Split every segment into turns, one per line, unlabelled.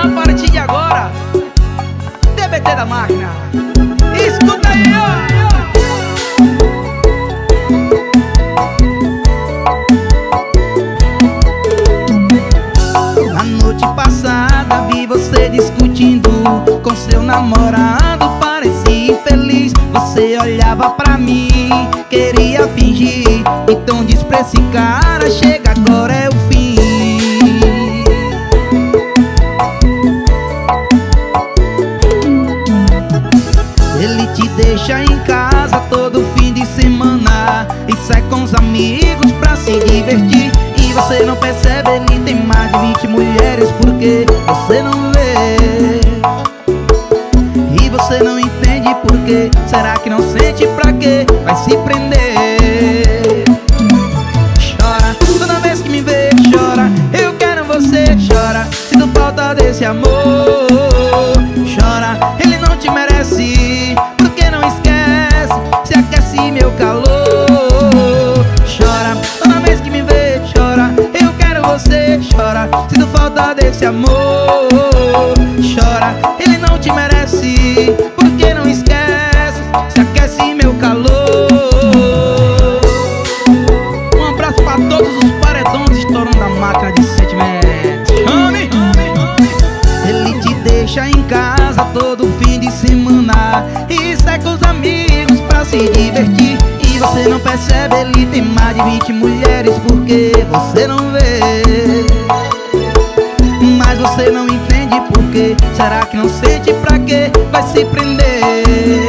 A partir de agora, TBT da máquina. Escuta aí, ó.
Na noite passada vi você discutindo com seu namorado. Parecia infeliz. Você olhava pra mim, queria fingir. Então diz pra esse cara: chega. Você não percebe que tem mais de 20 mulheres Porque você não vê. E você não entende por quê. Será que não sente pra quê? Vai se prender. Chora, toda vez que me vê, chora. Eu quero você, chora. Sinto falta desse amor.
de
20 mulheres porque você não vê? Mas você não entende porque Será que não sente pra quê? Vai se prender.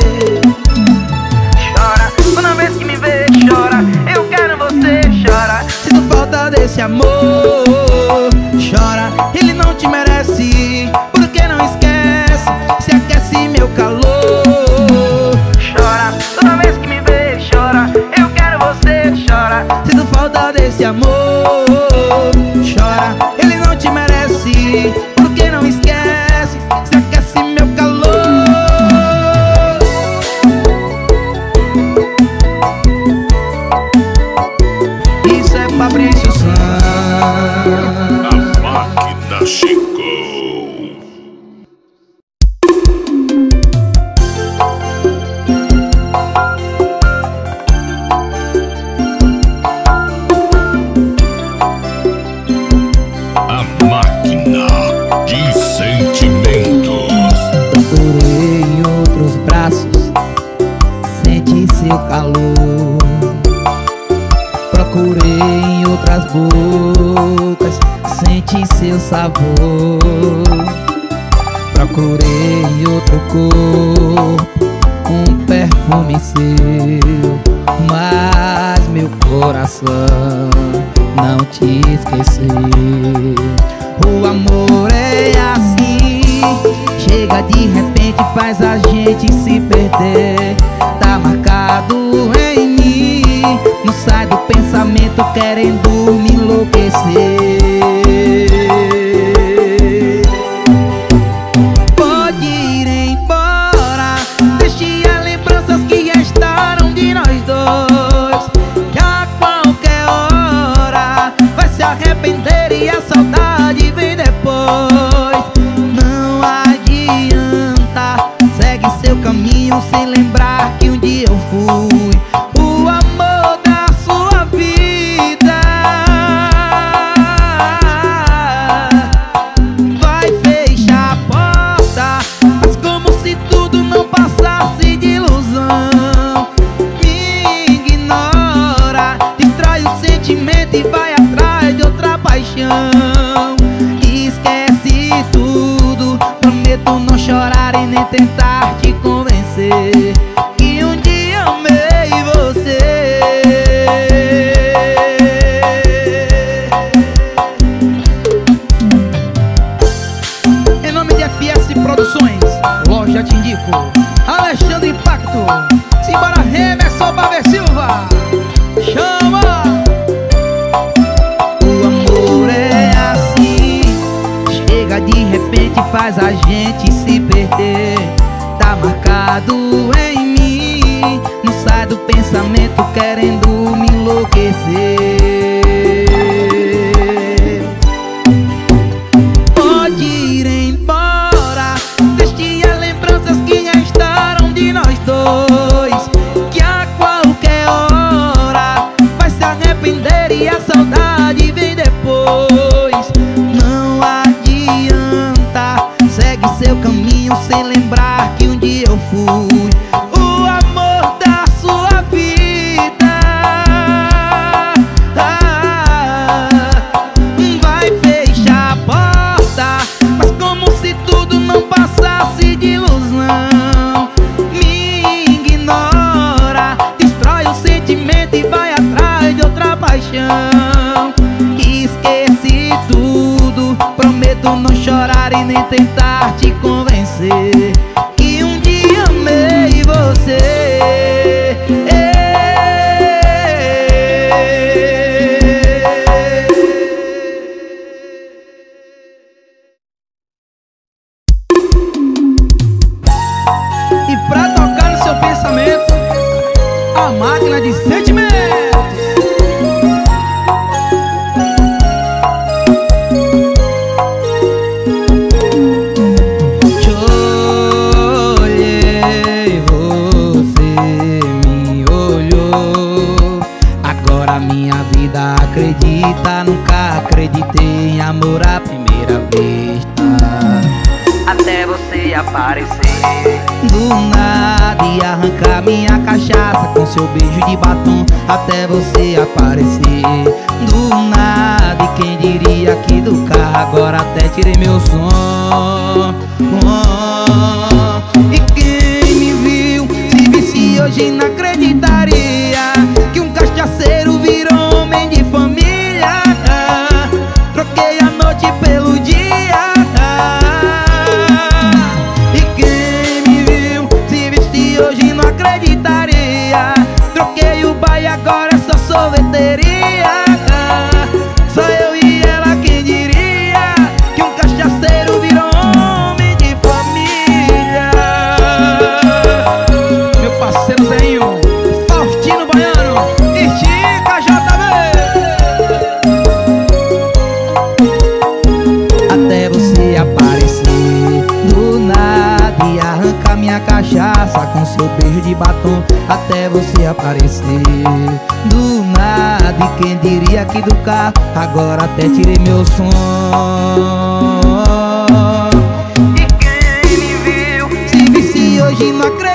aparecer. Do nada, e quem diria que do carro? Agora até tirei meu som. E quem me viu? Se viciou hoje não acredita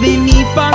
de mi familia.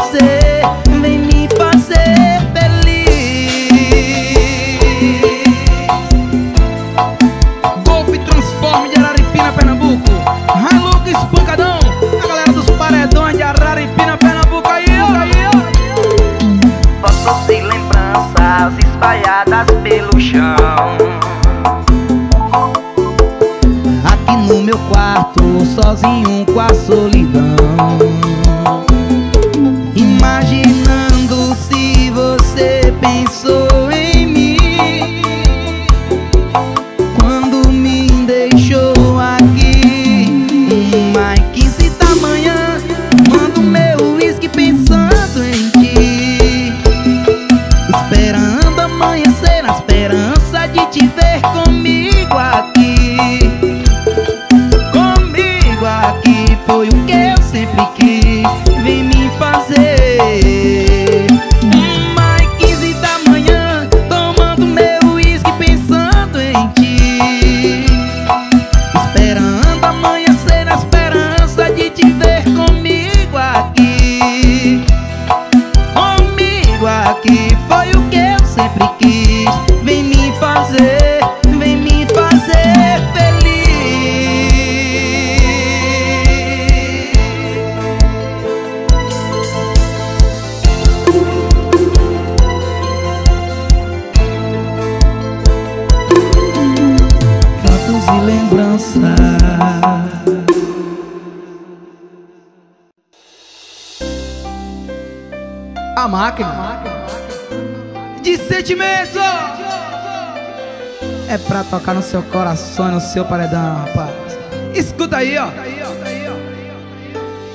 Seu
coração, no seu paredão, rapaz. Escuta aí, ó.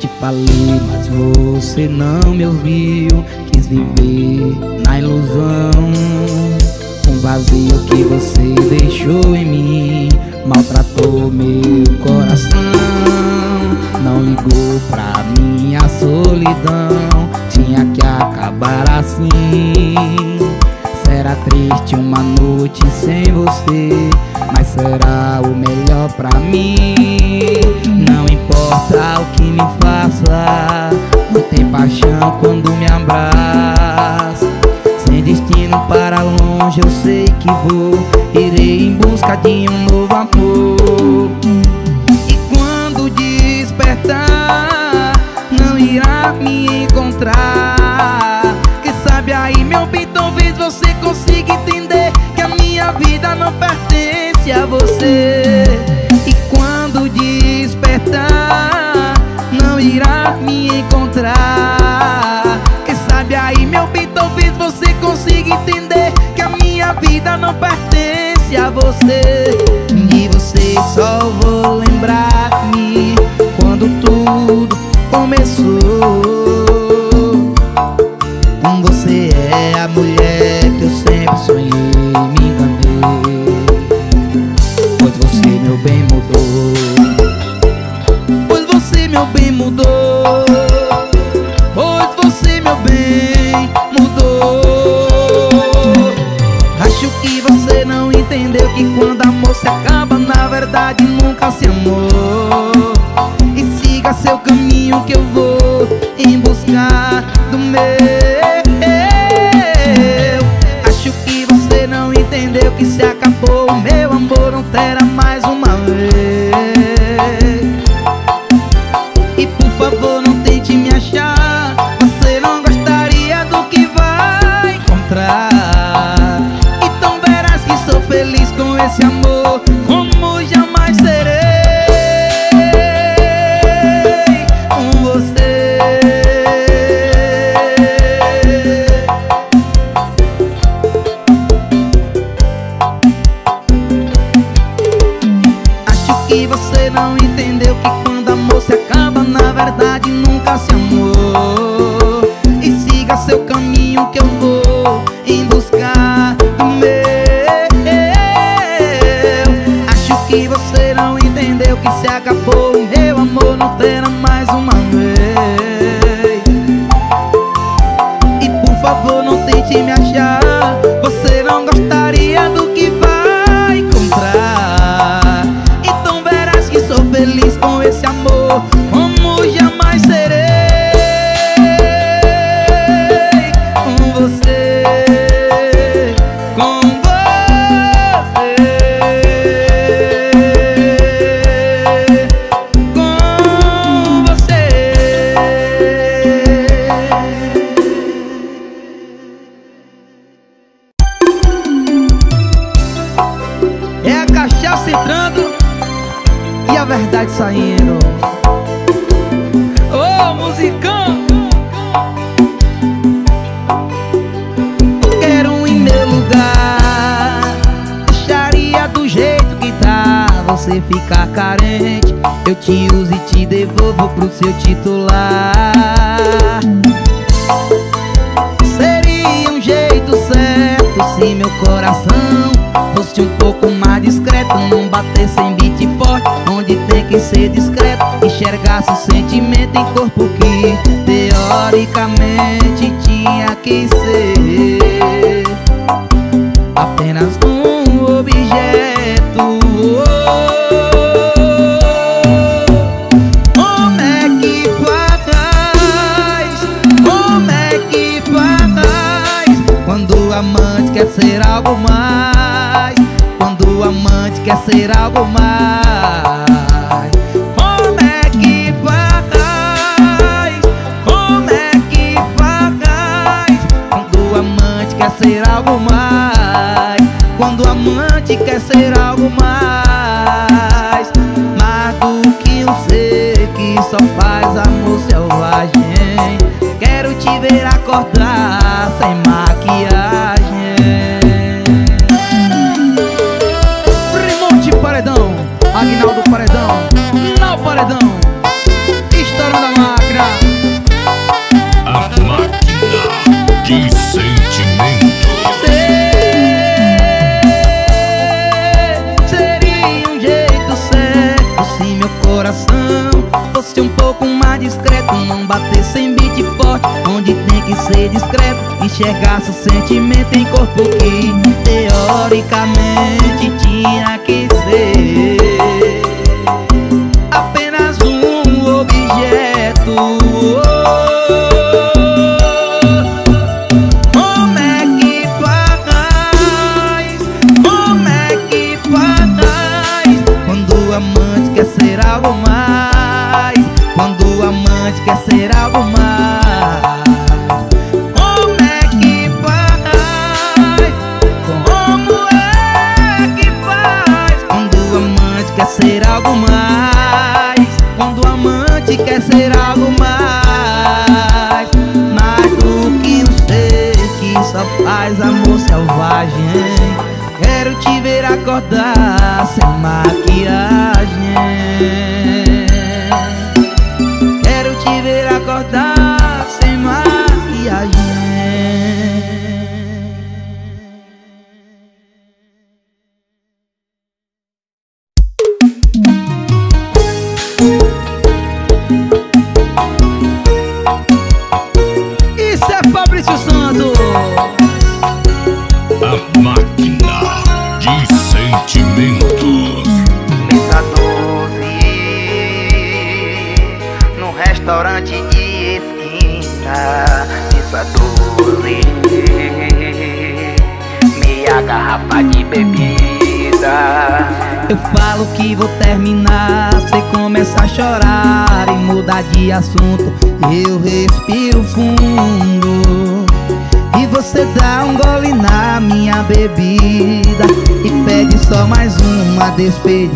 Te falei, mas você não me ouviu. Quis viver na ilusão. Um vazio que você deixou em mim maltratou meu coração. Não ligou pra minha solidão. Tinha que acabar assim. Será triste uma noite sem você, mas será o melhor pra mim. Não importa o que me faça, não tem paixão quando me abraça. Sem destino para longe, eu sei que vou. Irei em busca de um novo amor.
E quando despertar, não irá me encontrar. Quem sabe aí, meu bem, talvez você consiga entender que a minha vida não pertence a você. E quando despertar, não irá me encontrar. Quem sabe aí, meu bem, talvez você consiga entender que a minha vida não pertence a você.
De você só vou lembrar-me quando tudo começou. Se amou. E siga seu caminho que eu vou em busca do meu. enxergar seu sentimento em corpo que teoricamente tinha que ser. acordar sem maquiagem. assunto Eu respiro fundo. E você dá um gole na minha bebida E pede só mais uma despedida.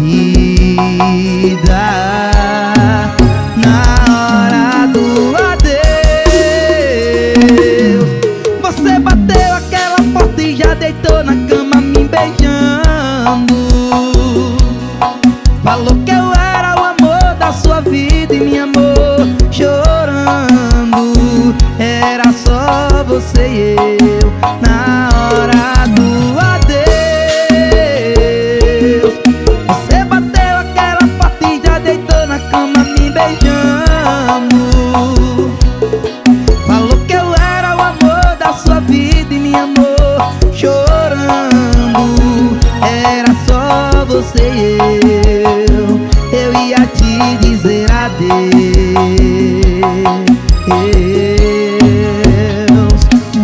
dizer adeus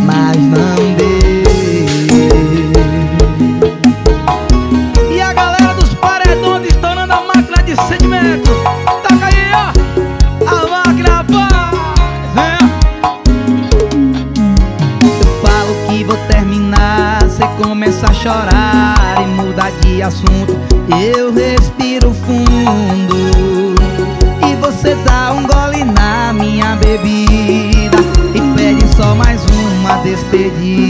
Mas não deu
E a galera dos paredões estourando a máquina de sentimento. Tá aí, ó A máquina vai é.
Eu falo que vou terminar você começa a chorar e mudar de assunto Eu
despedir.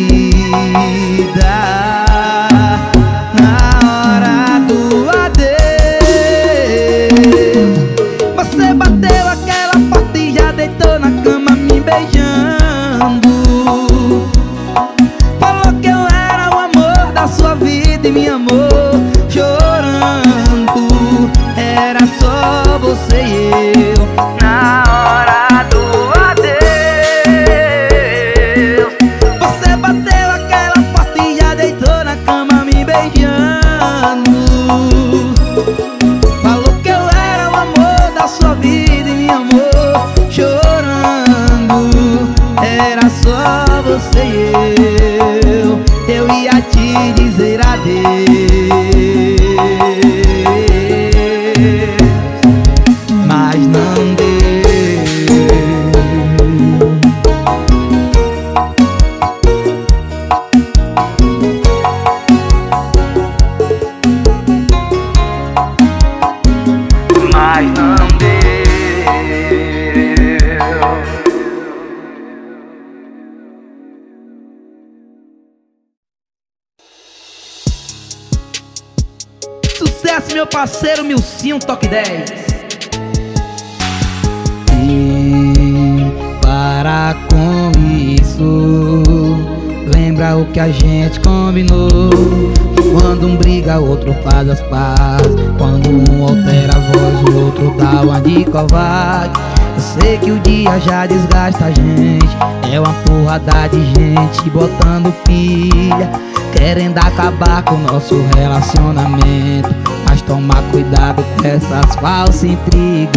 De covarde. Eu sei que o dia já desgasta a gente. É uma porrada de gente botando pilha Querendo acabar com nosso relacionamento. Mas toma cuidado com essas falsas intrigas.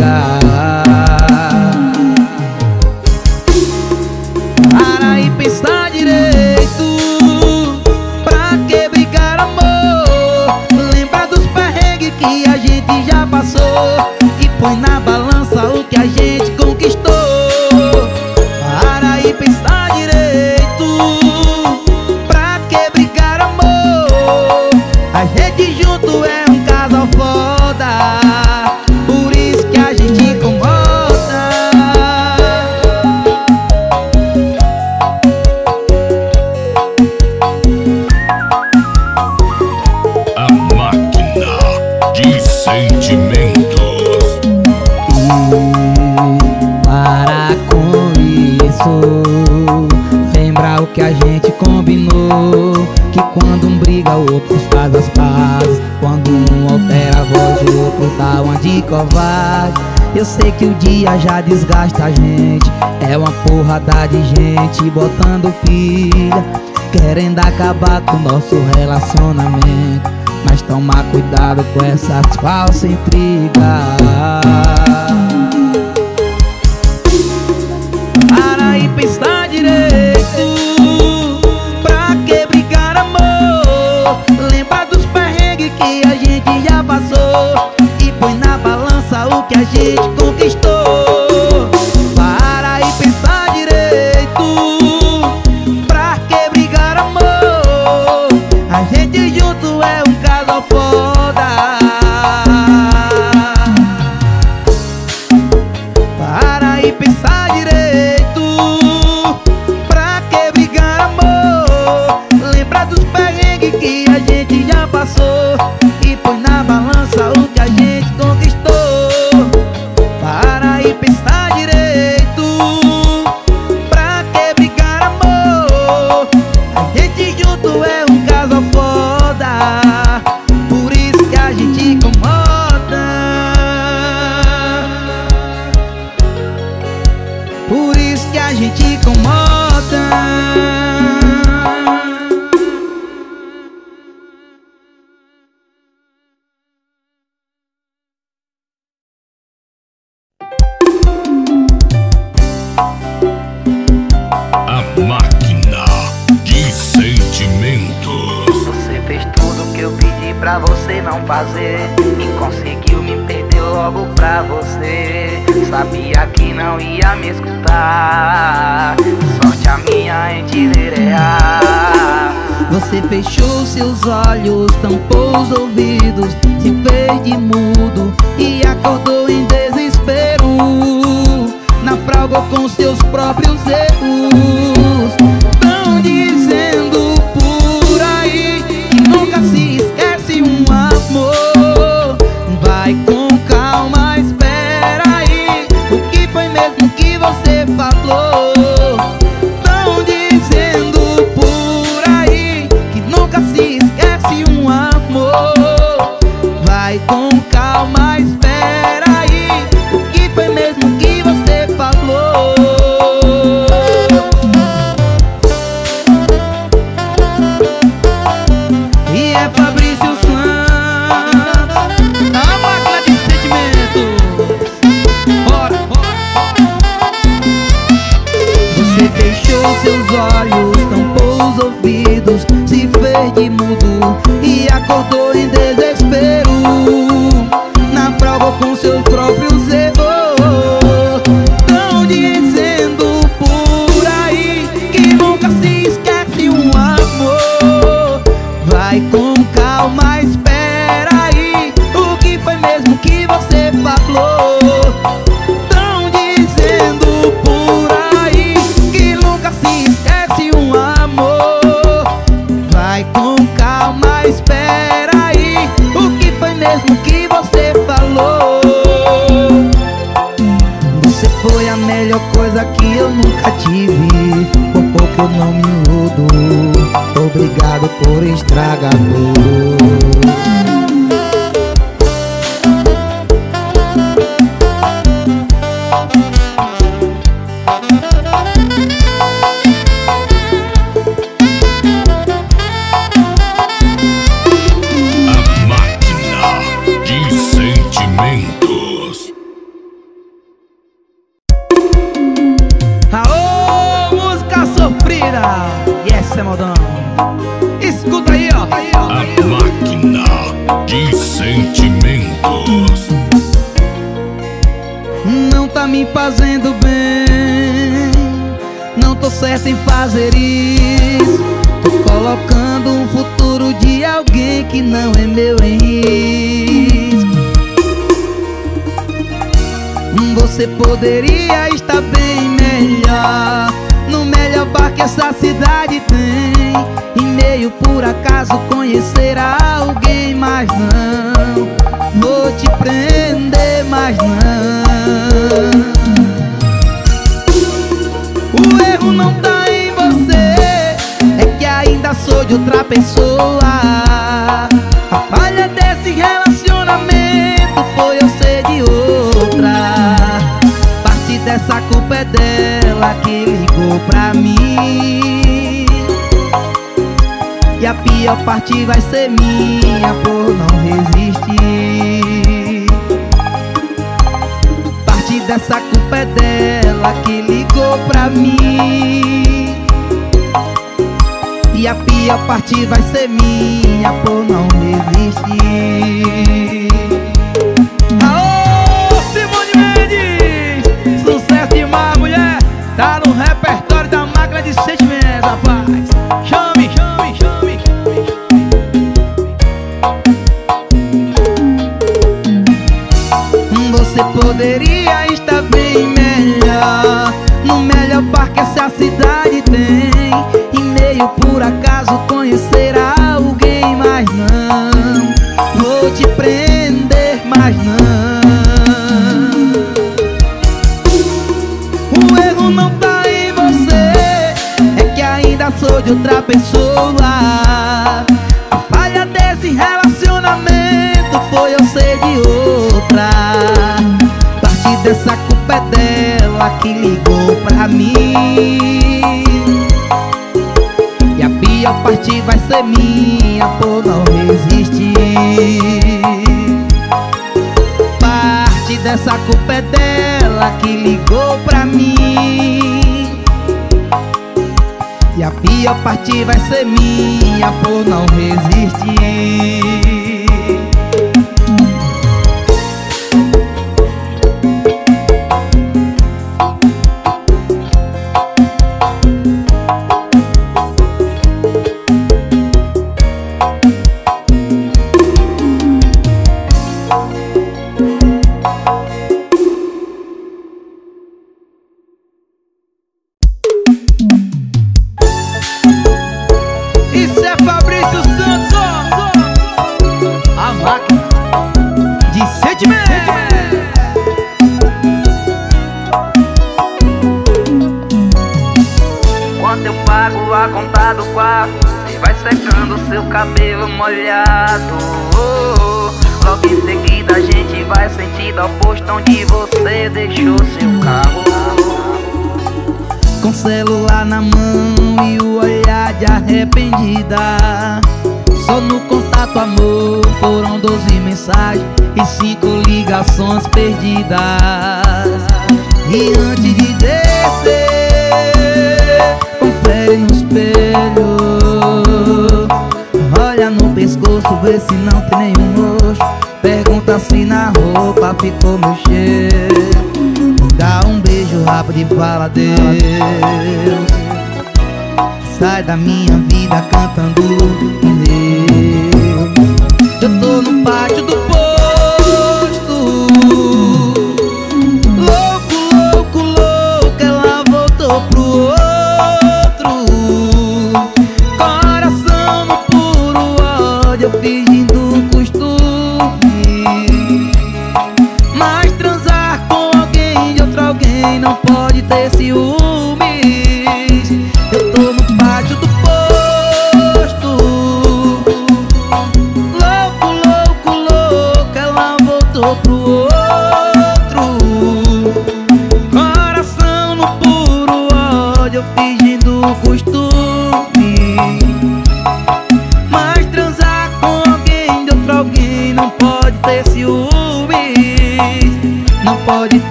Para e pensar direito. Pra que brigar amor? Lembra dos perrengues que a gente já passou põe na balança o que a gente conquistou. Para e pensar direito Pra que brigar amor? A gente junto é
quando um briga o outro faz as pazes. Quando um altera a voz o outro dá uma de covarde. Eu sei que o dia já desgasta a gente. É uma porrada de gente botando pilha Querendo acabar com nosso relacionamento. Mas toma cuidado com essas falsas intrigas.
Para e pensar direito E põe na balança o que a gente conquistou fechou seus olhos, tampou os ouvidos Se fez de mudo e acordou em desespero. Naufragou com seus próprios erros ouvidos Se fez de Por sou de outra pessoa. A falha desse relacionamento foi eu ser de outra. Parte dessa culpa é dela que ligou pra mim. E a pior parte vai ser minha por não resistir. Parte dessa culpa é dela que ligou pra mim a pior parte vai ser minha por não resistir ficou meu cheiro Dá um beijo rápido e fala Deus Sai da minha vida cantando Deus Eu tô no pátio do não pode ter ciúme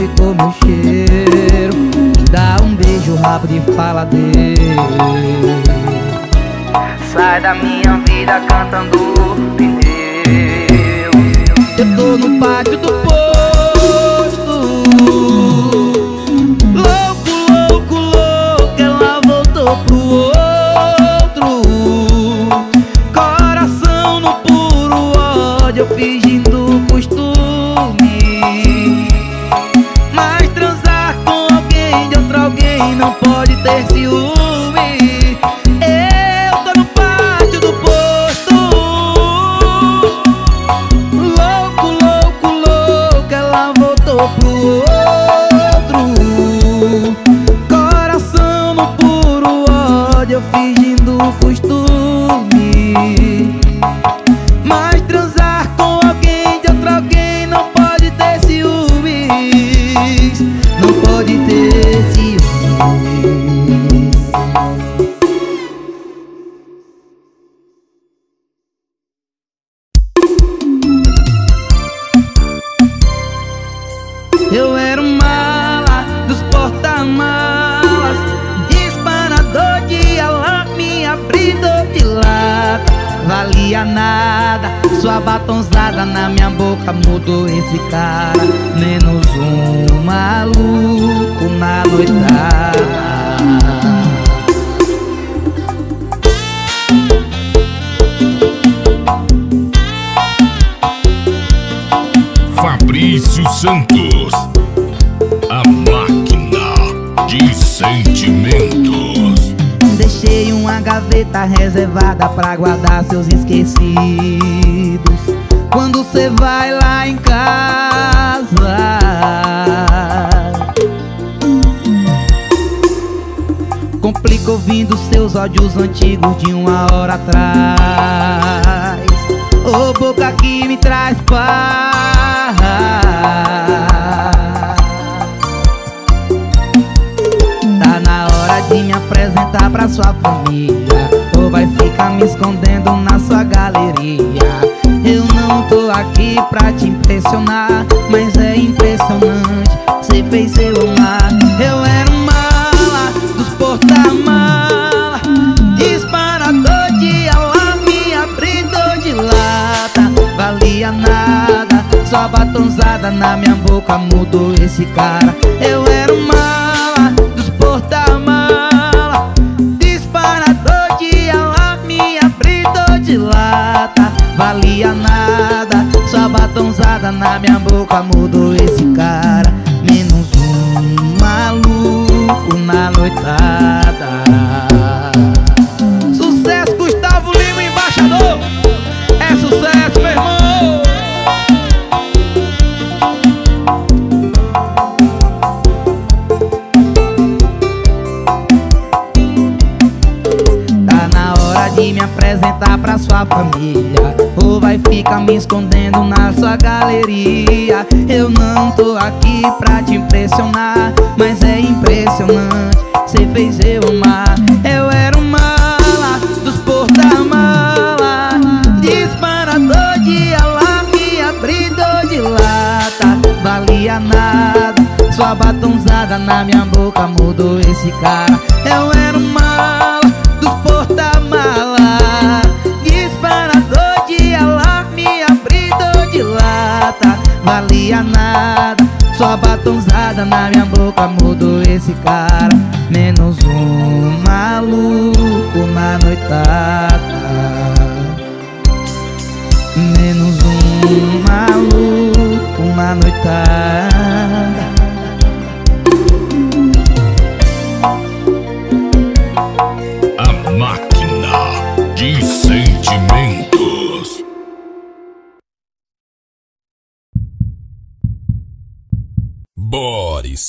ficou meu cheiro. Dá um beijo rápido e fala dele. Sai da minha vida cantando pneu Eu tô no pátio pode ter ciúme mudou esse cara Menos um maluco na noitada
Fabrício Santos. A máquina de sentimentos.
Deixei uma gaveta reservada pra guardar seus esquecidos Quando cê vai lá em casa. Complica ouvindo seus ódios antigos de uma hora atrás. Ô boca que me traz paz. Tá na hora de me apresentar pra sua família. Ou vai ficar me escondendo na sua galeria Eu não tô aqui pra te impressionar Mas é impressionante, cê fez amar. Eu era um mala dos porta-mala Disparador de alarme, abridor de lata. Valia nada, só batonzada na minha boca mudou esse cara. Eu era um mala batonzada na minha boca mudou esse cara. Menos um maluco na noitada. Sucesso Gustavo Lima, embaixador. É sucesso, meu irmão. Tá na hora de me apresentar pra sua família Ficar me escondendo na sua galeria. Eu não tô aqui pra te impressionar Mas é impressionante, cê fez eu amar. Eu era um mala dos porta-mala. Disparador de alarme, abridor de lata. Valia nada, sua batonzada na minha boca mudou esse cara. Eu era um nada, Sua batonzada na minha boca mudou esse cara. Menos um maluco na noitada. Menos um maluco na noitada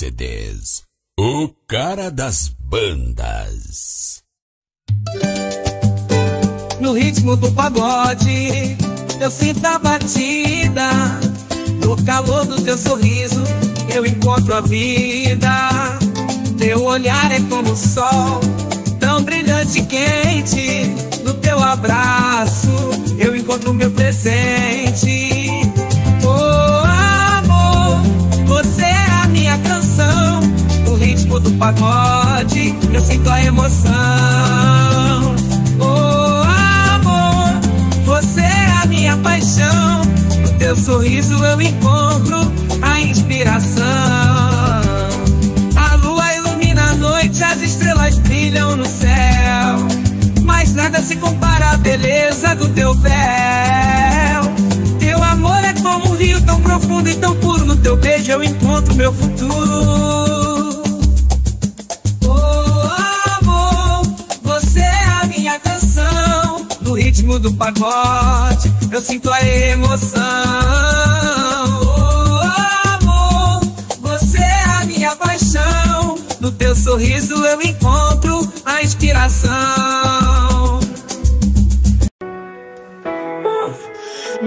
CDs, o cara das bandas.
No ritmo do pagode, eu sinto a batida. No calor do teu sorriso, eu encontro a vida. Teu olhar é como o sol, tão brilhante e quente. No teu abraço, eu encontro meu presente. Do pagode, eu sinto a emoção. Oh, amor, você é a minha paixão. No teu sorriso eu encontro a inspiração. A lua ilumina a noite, as estrelas brilham no céu. Mas nada se compara à beleza do teu véu. Teu amor é como um rio tão profundo e tão puro. No teu beijo eu encontro meu futuro. Ritmo do pagode, eu sinto a emoção. Oh, amor, você é a minha paixão. No teu sorriso eu encontro a inspiração.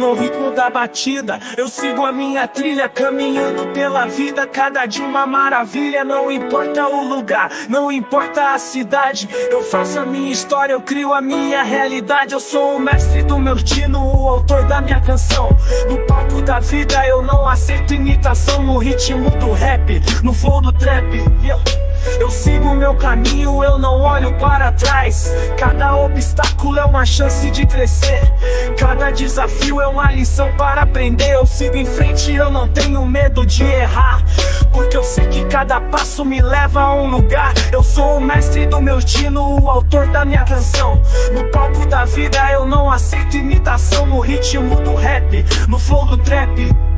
No ritmo da batida, eu sigo a minha trilha, caminhando pela vida, cada dia uma maravilha. Não importa o lugar, não importa a cidade, eu faço a minha história, eu crio a minha realidade. Eu sou o mestre do meu destino, o autor da minha canção. No palco da vida, eu não aceito imitação. No ritmo do rap, no flow do trap. Eu... Eu sigo o meu caminho, eu não olho para trás. Cada obstáculo é uma chance de crescer. Cada desafio é uma lição para aprender. Eu sigo em frente, eu não tenho medo de errar. Porque eu sei que cada passo me leva a um lugar. Eu sou o mestre do meu destino, o autor da minha canção. No palco da vida eu não aceito imitação. No ritmo do rap, no flow do trap.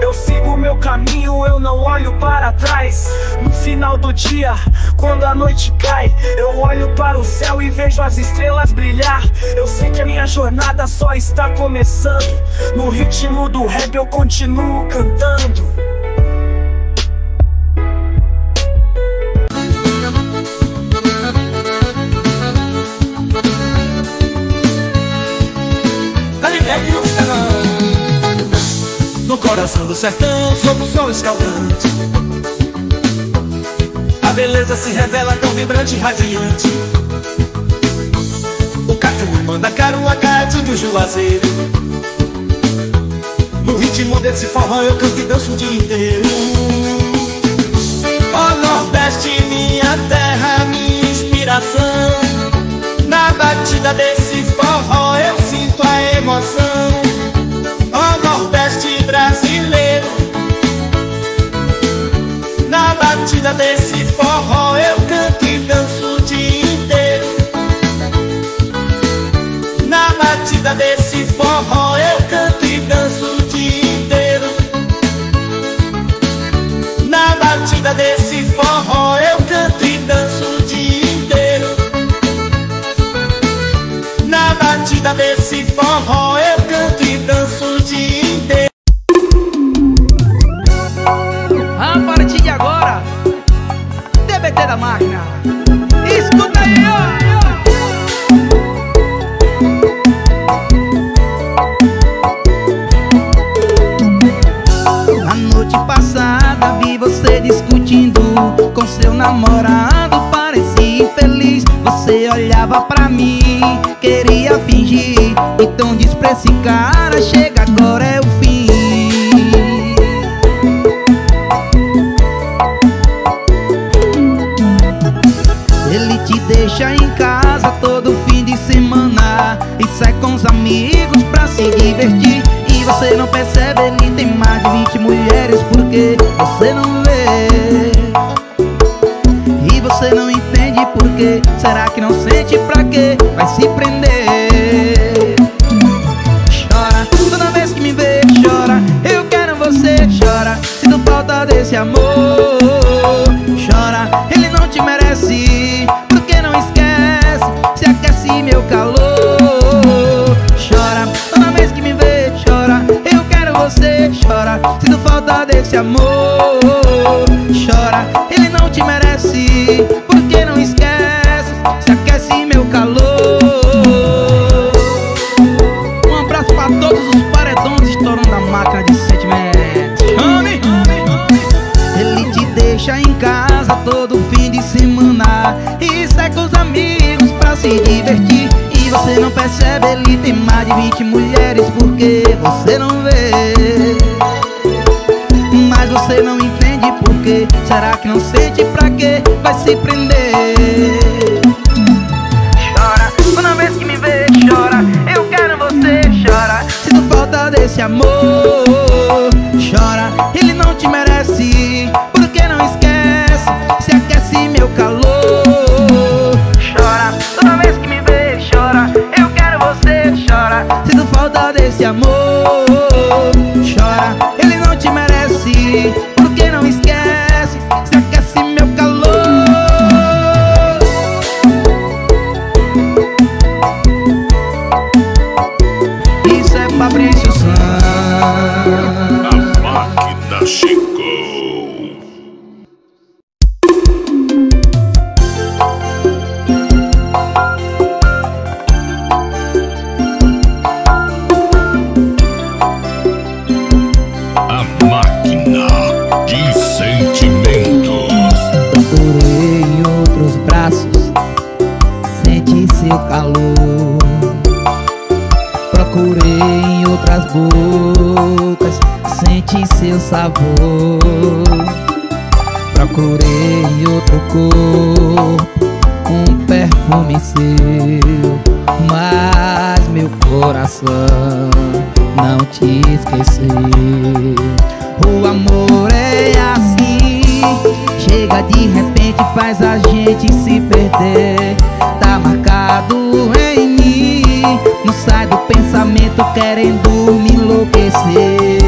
Eu sigo meu caminho, eu não olho para trás. No final do dia, quando a noite cai, eu olho para o céu e vejo as estrelas brilhar. Eu sei que a minha jornada só está começando. No ritmo do rap eu continuo cantando. Coração do sertão, sob o sol escaldante. A beleza se revela tão vibrante e radiante. O catu manda caro a cate do juazeiro No ritmo desse forró eu canto e danço o dia inteiro. Ó Nordeste, minha terra, minha inspiração. Na batida desse forró eu sinto a emoção Batida desse forró
da máquina. Escuta aí, ó. Na noite passada vi você discutindo com seu namorado, parecia infeliz. Você olhava pra mim, queria fingir. Então diz pra esse cara: chega deixa em casa todo fim de semana E sai com os amigos pra se divertir. E você não percebe, ele tem mais de 20 mulheres Porque você não vê. E você não entende por quê. Será que não sente pra quê? Vai se prender desse amor. Chora, ele não te merece Porque não esquece Se aquece meu calor. Um abraço pra todos os paredões Estourando a máquina de sentimentos! Ele te deixa em casa todo fim de semana E sai com os amigos pra se divertir. E você não percebe, ele tem mais de 20 mulheres Será que não sente pra quê? Vai se prender. Chora, toda vez que me vê chora. Eu quero você, chora. Sinto falta desse amor seu sabor. Procurei outro corpo Um perfume seu Mas meu coração não te esqueceu. O amor é assim Chega de repente, faz a gente se perder. Tá marcado em mim Não sai do pensamento querendo me enlouquecer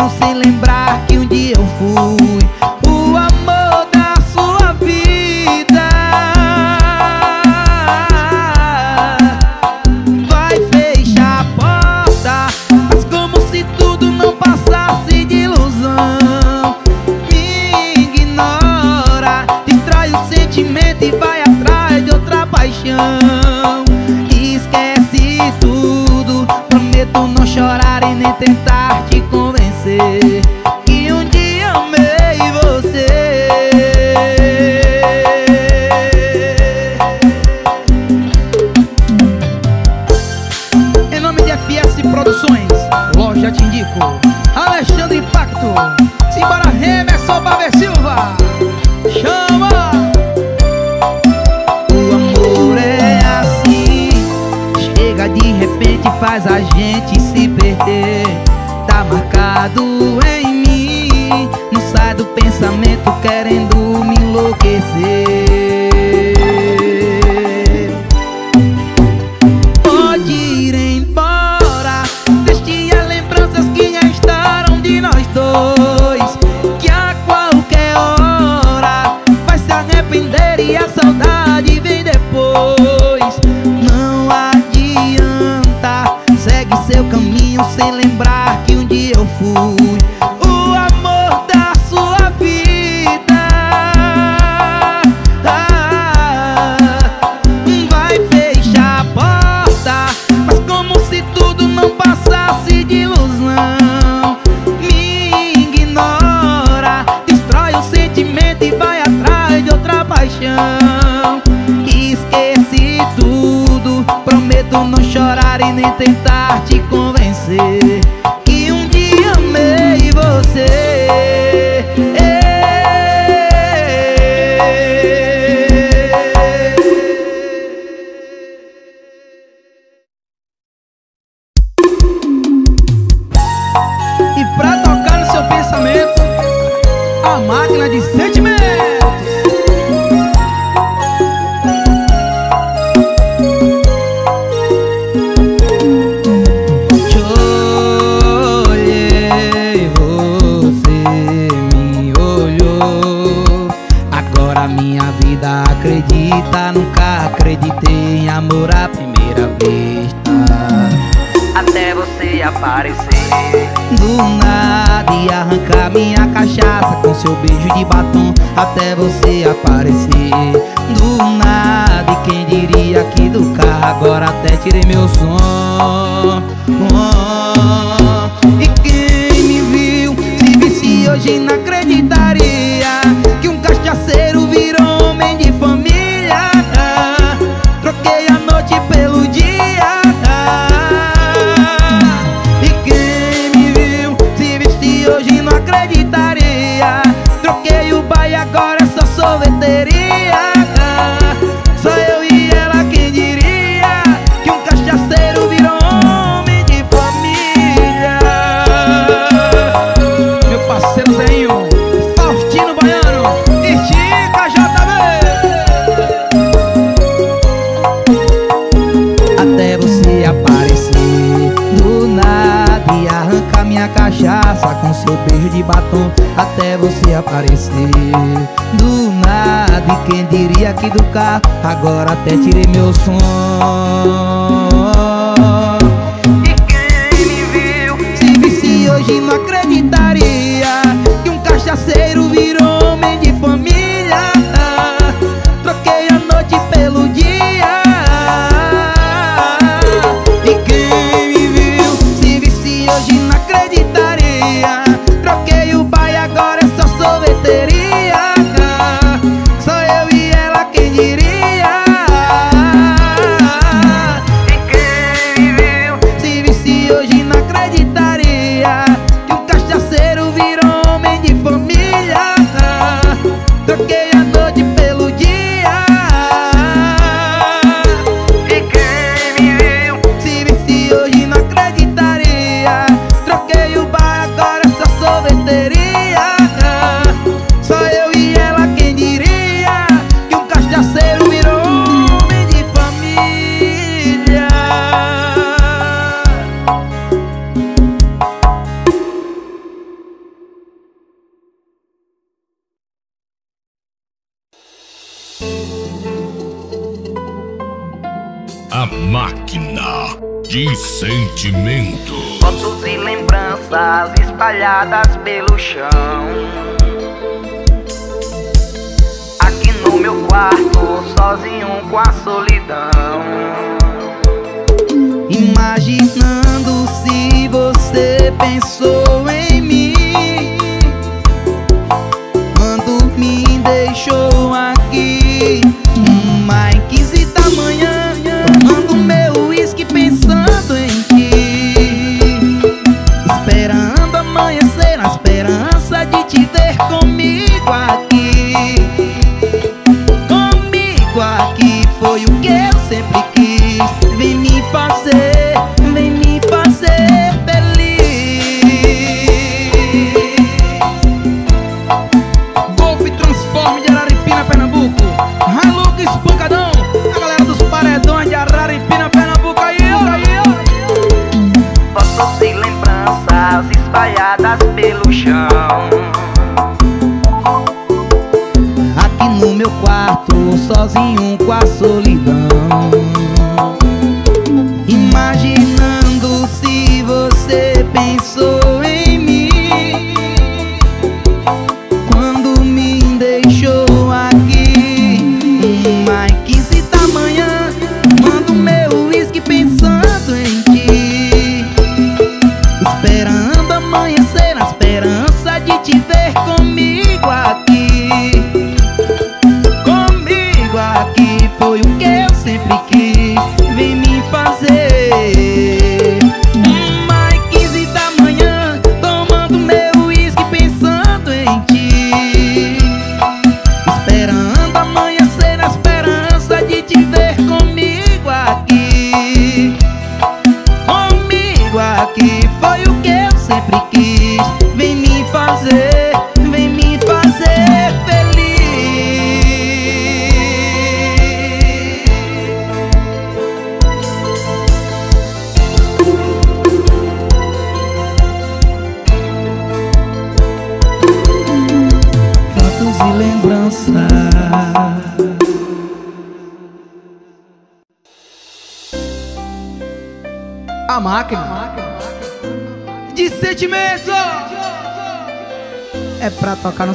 caminho sem lembrar que um dia eu fui O amor da sua vida. Vai fechar a porta Mas como se tudo não passasse de ilusão Me ignora, distrai o sentimento e vai atrás de outra paixão. Esquece tudo, prometo não chorar e nem tentar te Que um dia amei você. Em nome de FS Produções, loja te indico Alexandre Impacto Simbora Remerson Baber Silva. Chama! O amor é assim Chega de repente faz a gente se perder em tentar te agora até tirei meu som você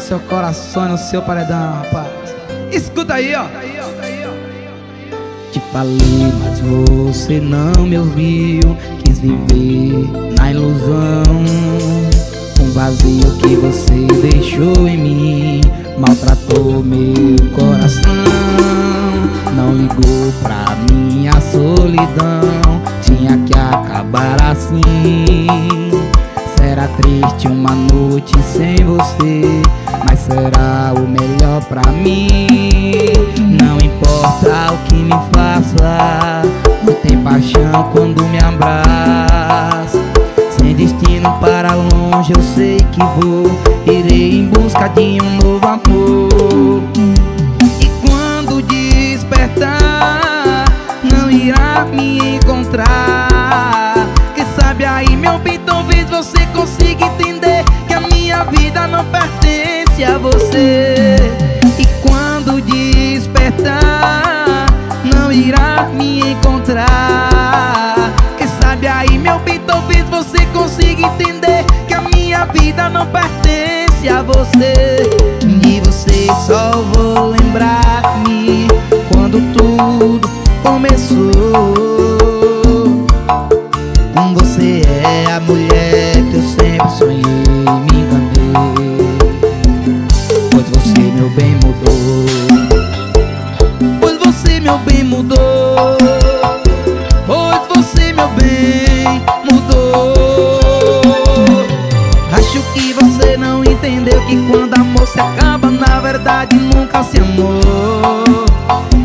seu coração, no seu paredão, rapaz. Escuta aí, ó. Te falei, mas você não me ouviu. Quis viver na ilusão. Um vazio que você deixou em mim maltratou meu coração. Não ligou pra minha solidão. Tinha que acabar assim. Será triste uma noite sem você, será o melhor pra mim. Não importa o que me faça, não tem paixão quando me abraça. Sem destino para longe, eu sei que vou. Irei em busca de um novo amor. E quando despertar, não irá me encontrar. Quem sabe aí, meu bem, talvez você consiga entender que a minha vida não pertence a você. E quando despertar, não irá me encontrar. Quem sabe aí, meu bem, talvez você consiga entender que a minha vida não pertence a você. De você só vou lembrar-me quando tudo começou.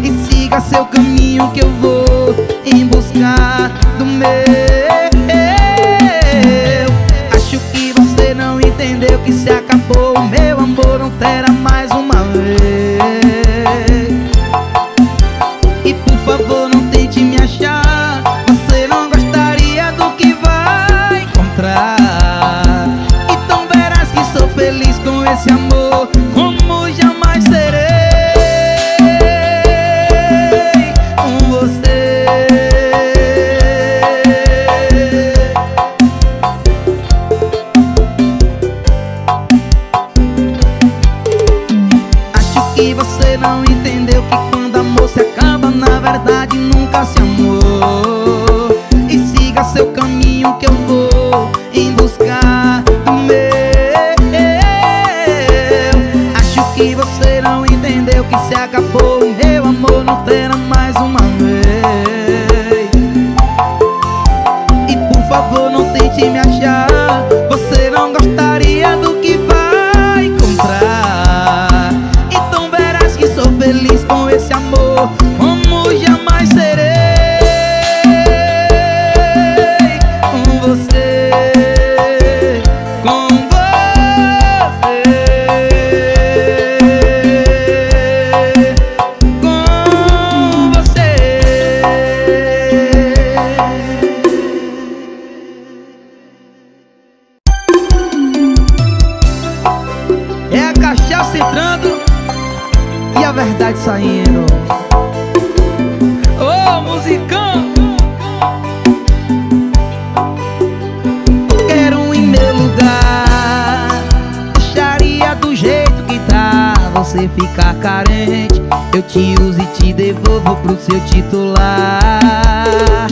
E siga seu caminho que eu vou em busca do meu. Você ficar carente. Eu te uso e te devolvo pro seu titular.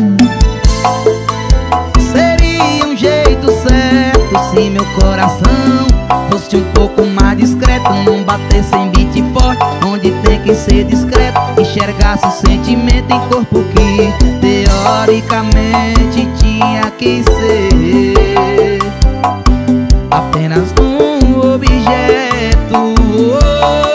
Seria um jeito certo se meu coração fosse um pouco mais discreto Não bater sem beat forte, onde tem que ser discreto Enxergasse o sentimento em corpo que teoricamente tinha que ser Apenas um objeto Como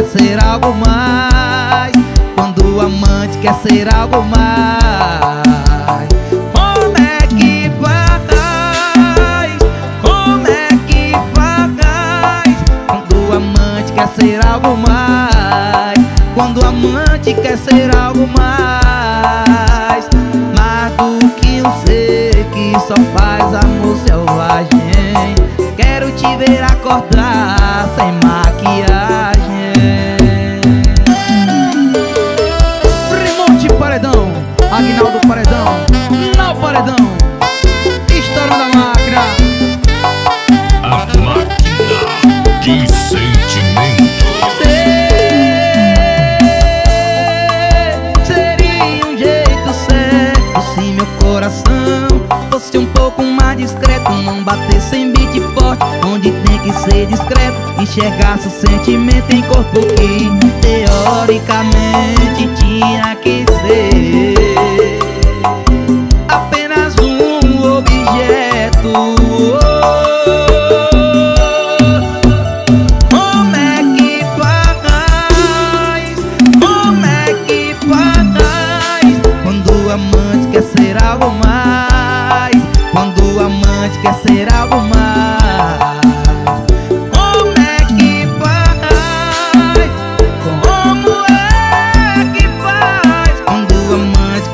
é que faz? Quando o amante quer ser algo mais quer ser algo mais Como é que faz? Como é que faz? Quando o amante quer ser algo mais Quando o amante quer ser algo mais Mais do que um ser que só faz amor selvagem Quero te ver acordar sem maquiagem Paredão Estourando a máquina
A máquina de sentimento.
Seria um jeito certo se meu coração fosse um pouco mais discreto Não bater sem beat forte, onde tem que ser discreto Enxergasse o sentimento em corpo que teoricamente tinha que ser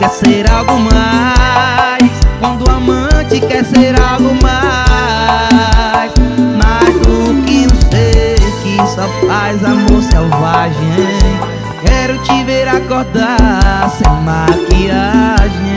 quer ser algo mais. Quando o amante quer ser algo mais. Mais do que um ser que só faz amor selvagem. Quero te ver acordar sem maquiagem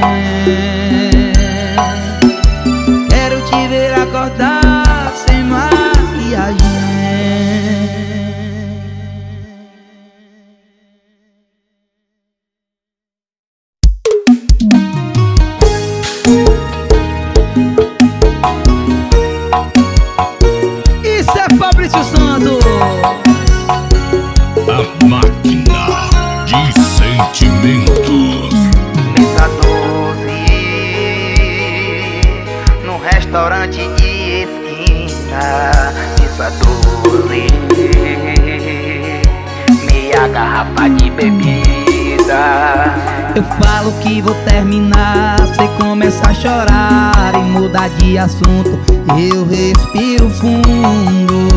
Eu falo que vou terminar Cê começa a chorar e mudar de assunto. Eu respiro fundo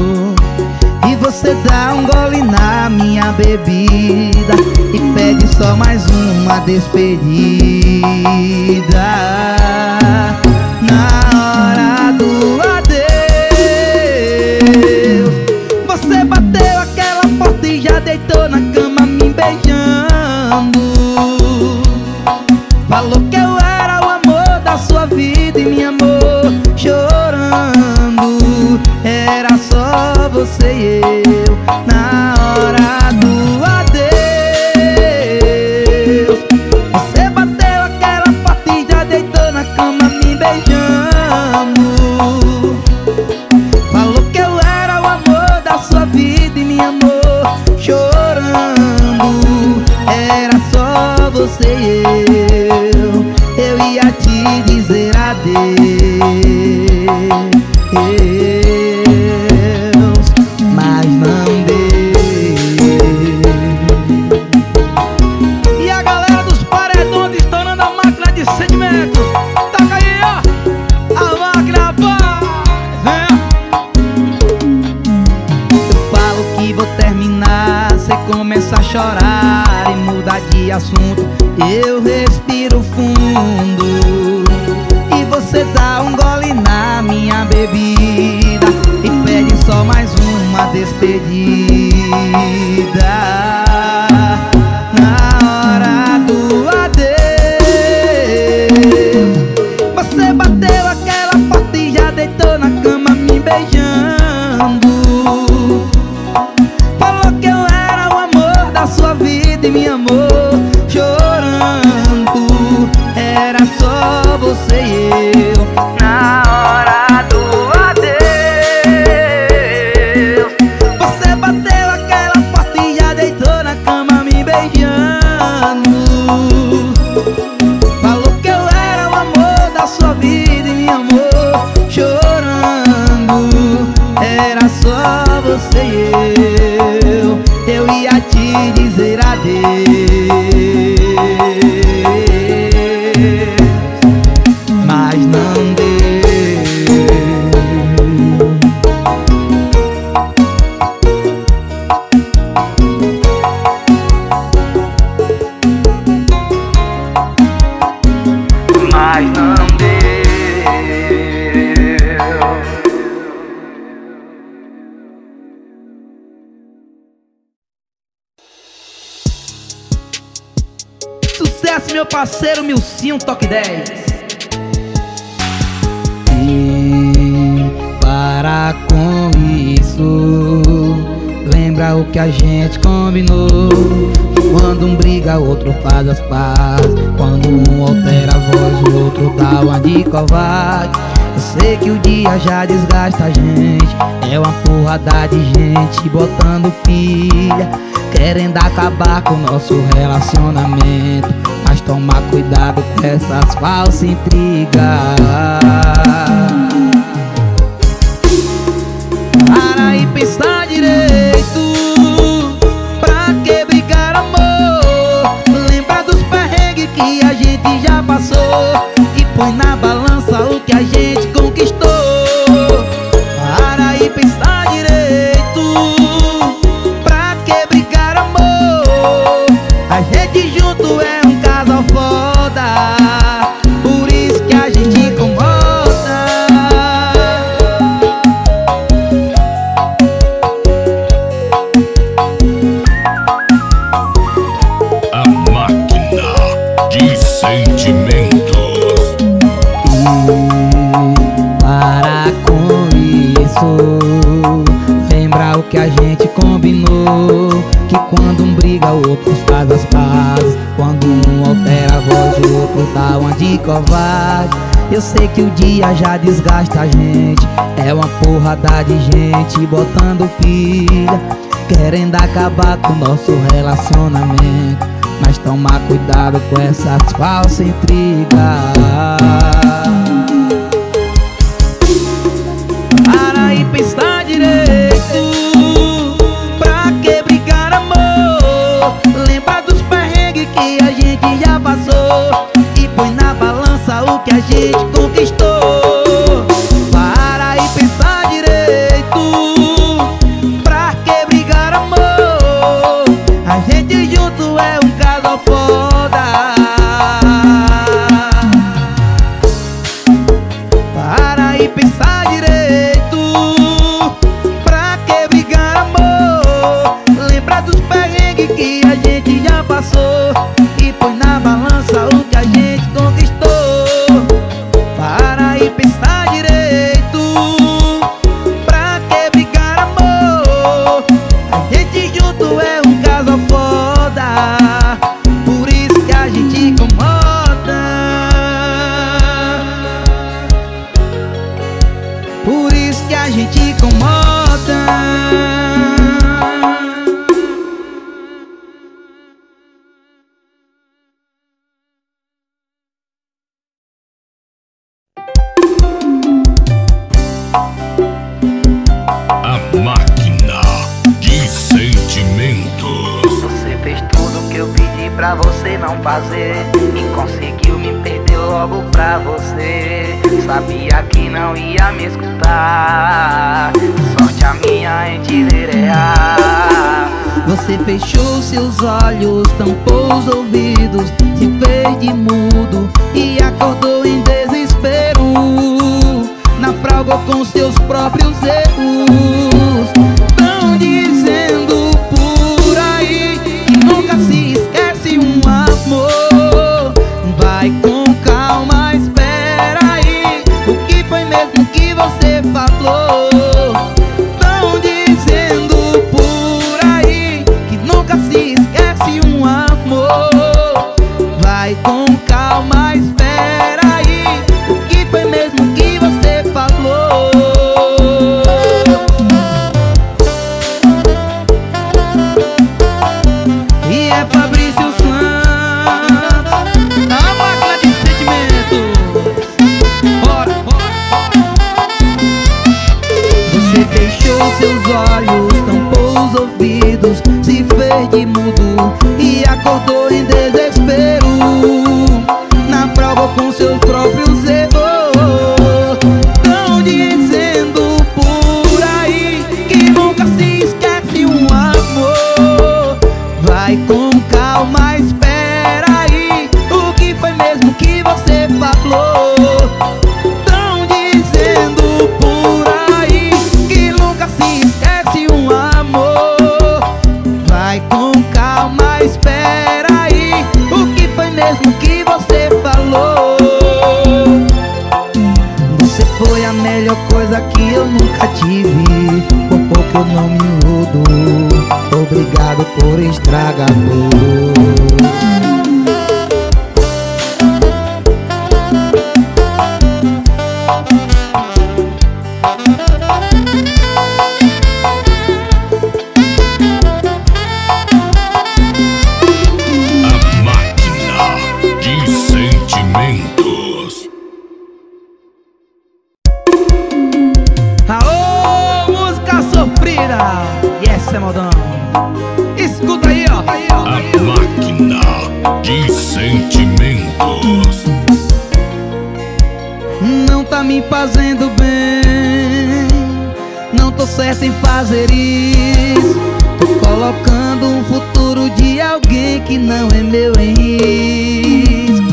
e você dá um gole na minha bebida E pede só mais uma despedida. Na hora do adeus Você bateu aquela porta e já deitou na cama me beijando Falou que eu era o amor da sua vida e me amou chorando. Era só você e eu na hora terminar Cê começa a chorar e mudar de assunto. Eu respiro fundo E você dá um gole na minha bebida E pede só mais uma despedida te botando pilha Querendo acabar com nosso relacionamento. Mas tomar cuidado com essas falsas intrigas. covarde. Eu sei que o dia já desgasta a gente. É uma porrada de gente botando pilha Querendo acabar com nosso relacionamento. Mas tomar cuidado com essas falsas intrigas sabia que não ia me escutar. Sorte a minha em te verear.
Você fechou seus olhos, tampou os ouvidos, se fez de mudo e acordou em desespero. na praga com seus próprios erros. flor verde mudo e acordou em
Deus. Eu não me iludo Obrigado por estragar tudo certo em fazer isso. Tô colocando um futuro de alguém que não é meu em risco.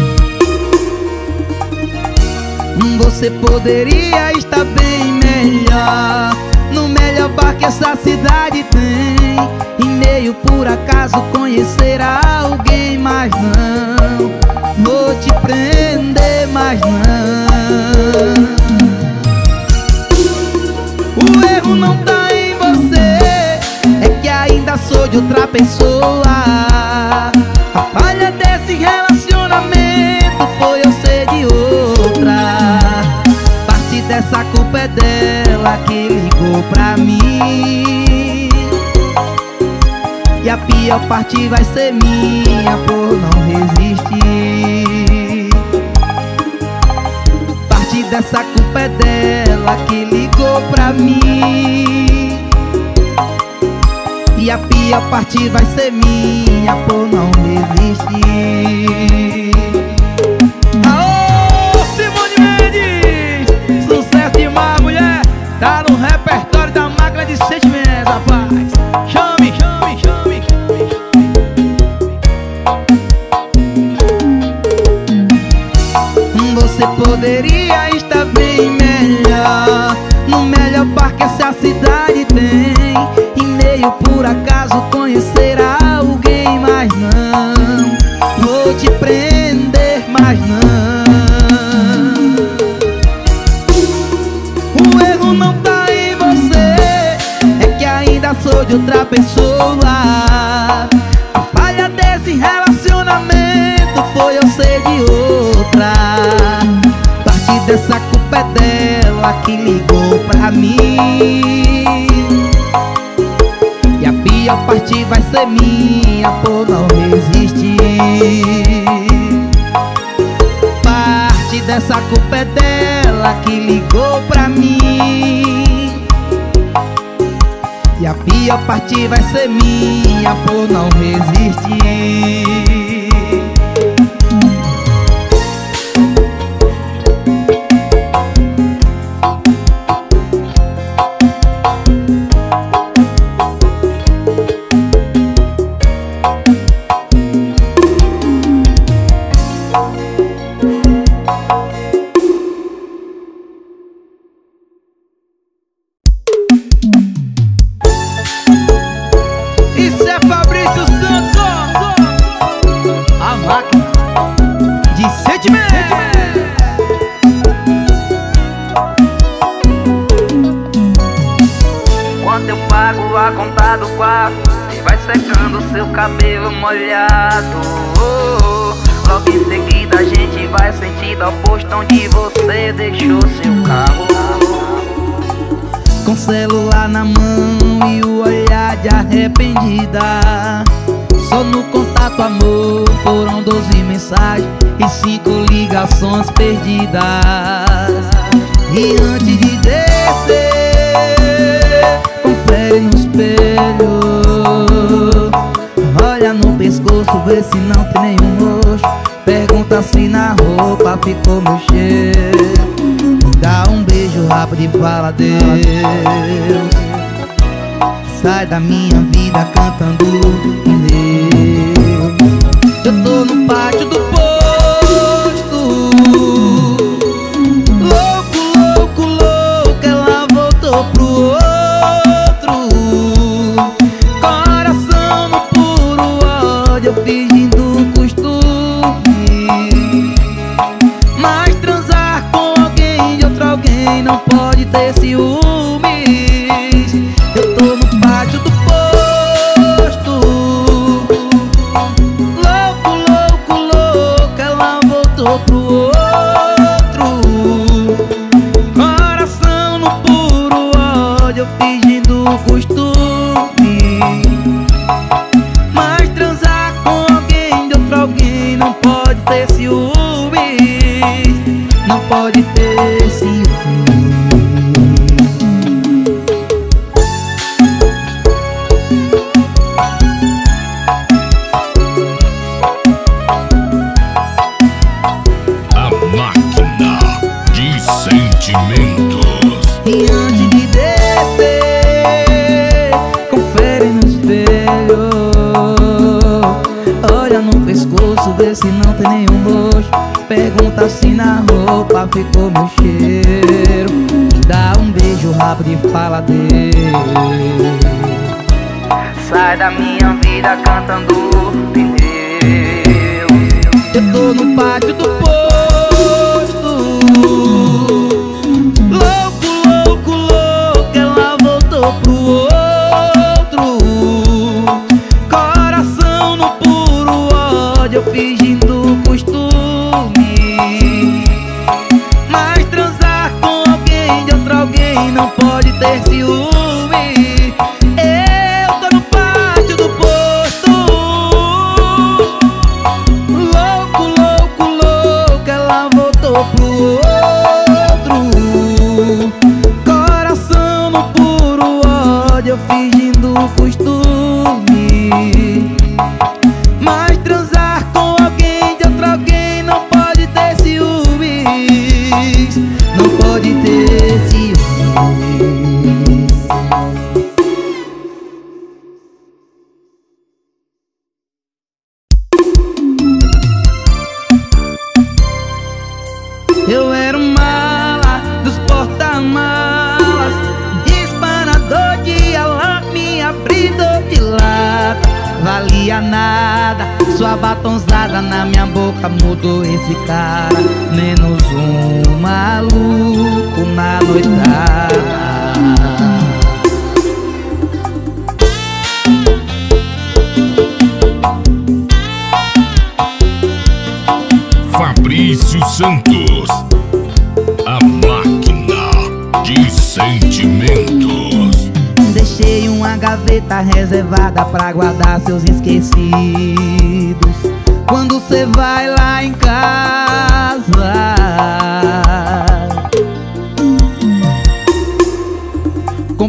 Você poderia estar bem melhor. No melhor bar que essa cidade tem. E meio por acaso conhecer alguém, mas não. Vou te prender, mas não não tá em você É que ainda sou de outra pessoa. A falha desse relacionamento foi eu ser de outra. Parte dessa culpa é dela que ligou pra mim. E a pior parte vai ser minha por não resistir dessa culpa é dela que ligou pra mim. E a pior parte vai ser minha por não resistir
Aô, Simone Mendes Sucesso de uma mulher Tá no repertório da máquina de sentimentos, rapaz. Chame, chame, chame, chame.
Você poderia conhecer alguém Mas não, vou te prender, mas não. O erro não tá em você É que ainda sou de outra pessoa. A falha desse relacionamento foi eu ser de outra. Parte dessa culpa é dela que ligou pra mim pior parte vai ser minha por não resistir. Parte dessa culpa é dela que ligou pra mim. E a pior parte vai ser minha por não resistir da minha vida cantando.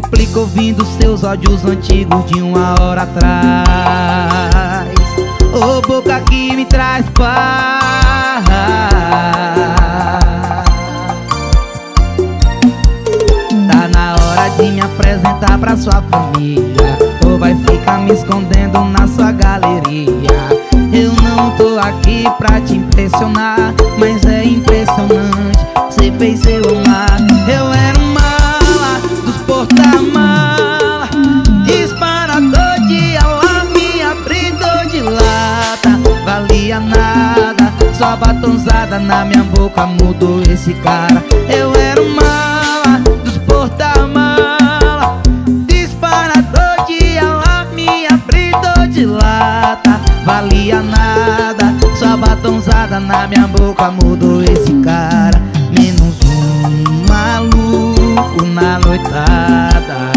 Complica ouvindo seus ódios antigos de uma hora atrás. Ô boca que me traz paz. Tá na hora de me apresentar pra sua família. Ou vai ficar me escondendo na sua galeria. Eu não tô aqui pra te impressionar Mas é impressionante, você fez seu só batonzada na minha boca mudou esse cara. Eu era um mala dos porta-mala. Disparador de alarme, abridor de lata. Valia nada, só batonzada na minha boca mudou esse cara. Menos um maluco na noitada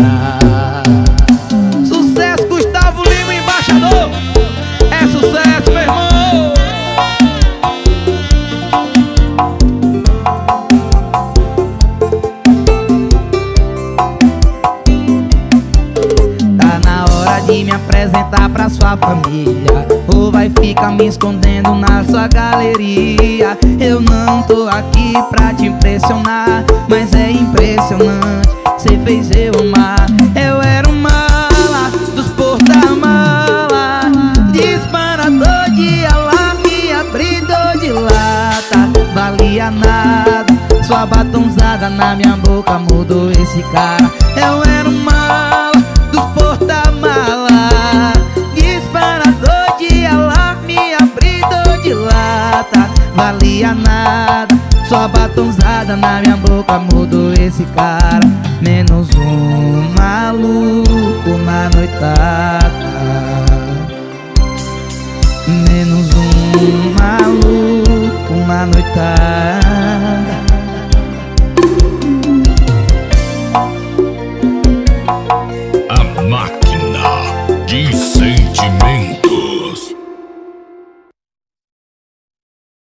família Ou vai ficar me escondendo na sua galeria. Eu não tô aqui pra te impressionar Mas é impressionante, cê fez eu amar. Eu era um mala dos porta-mala Disparador de alarme, abridor de lata. Valia nada, sua batonzada na minha boca mudou esse cara. Eu era um Valia nada, sua batonzada na minha boca mudou esse cara. Menos um maluco na noitada. Menos um maluco na noitada